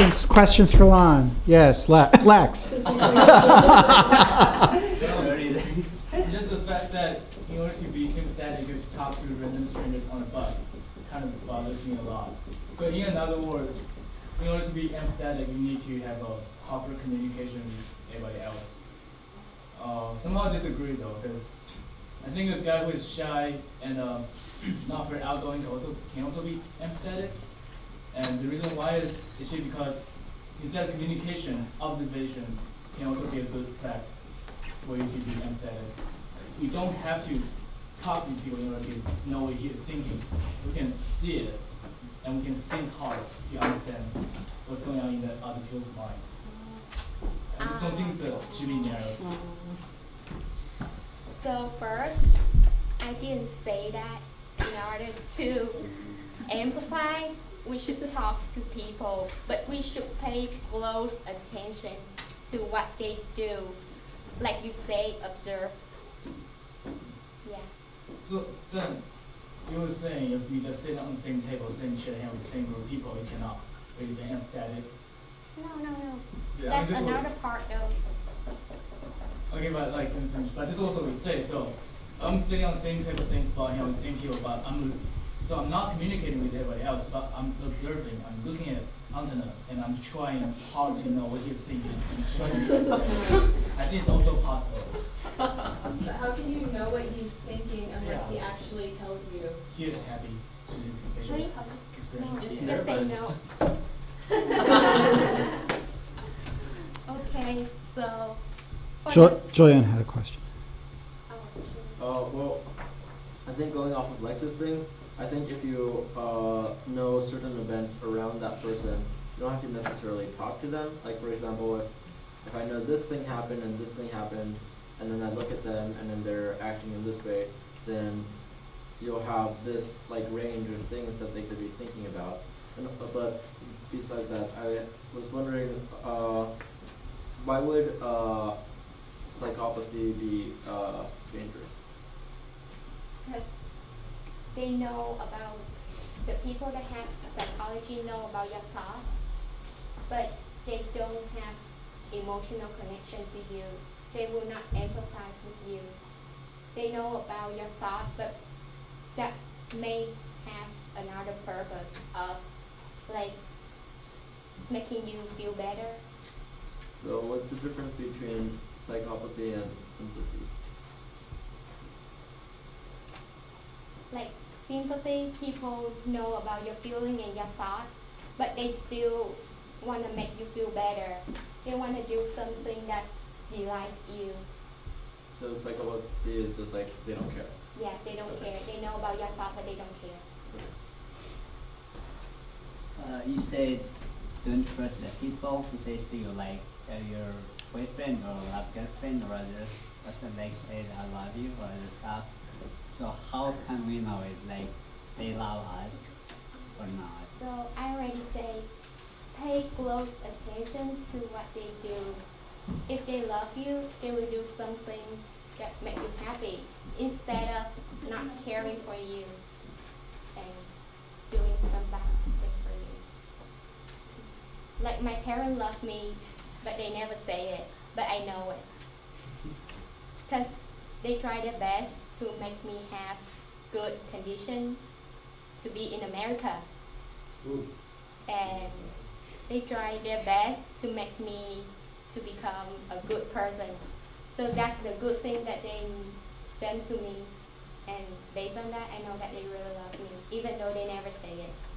questions, questions for Lan? Yes, Le- Lex. It's just the fact that in order to be sympathetic, you have to talk to random strangers on a bus. kind of bothers me a lot. So in other words, in order to be empathetic, you need to have a proper communication with everybody else. Uh, somehow I disagree though, because I think a guy who is shy and uh, not very outgoing also can also be empathetic. And the reason why is actually because instead of communication, observation can also be a good fact for you to be empathetic. We don't have to talk to people in order to know what he is thinking. We can see it, and we can think hard to understand what's going on in the other people's mind. I just don't think that should be narrow. So first, I didn't say that in order to empathize, we should talk to people, but we should pay close attention to what they do. Like you say, observe. Yeah. So then, you were saying if you just sit on the same table, same chair, and with the same group of people, you cannot really be empathetic. No, no, no. Yeah, I mean, That's this another part though. Okay, but like, in- in- but this is also we say, so I'm sitting on the same table, same spot, here with the same people, but I'm, so I'm not communicating with everybody else, but I'm observing, I'm looking at Antonov, and I'm trying hard to know what he's thinking. I'm trying to be empathetic. I think it's also possible. But how can you know what he's thinking unless he actually tells you? He is happy to the Really? experience. No, just say no. Okay, so. for Jo- Joanne had a question. the- Uh, well, I think going off of Lex's thing, I think if you uh, know certain events around that person, you don't have to necessarily talk to them. Like for example, if if I know this thing happened and this thing happened, and then I look at them and then they're acting in this way, then you'll have this like range of things that they could be thinking about. And, uh, but besides that, I was wondering, uh, why would uh, psychopathy be uh, dangerous? They know about, the people that have psychopathy know about your thoughts, but they don't have emotional connection to you. They will not empathize with you. They know about your thoughts, but that may have another purpose of like making you feel better. So what's the difference between psychopathy and sympathy? like sympathy, people know about your feeling and your thoughts, but they still want to make you feel better. They want to do something that delights you. So psychopathy is just like they don't care. Yeah, they don't care. They know about your thoughts, but they don't care. Uh, you said don't trust the people who says to you like uh, your boyfriend or love girlfriend or other person like said I love you or other stuff. So how can we know it like they love us or not? So I already say, pay close attention to what they do. If they love you, they will do something that make you happy instead of not caring for you and doing some bad thing for you. Like my parents love me, but they never say it, but I know it. Because they try their best to make me have good condition to be in America and they try their best to make me to become a good person. So that's the good thing that they done to me, and based on that, I know that they really love me, even though they never say it.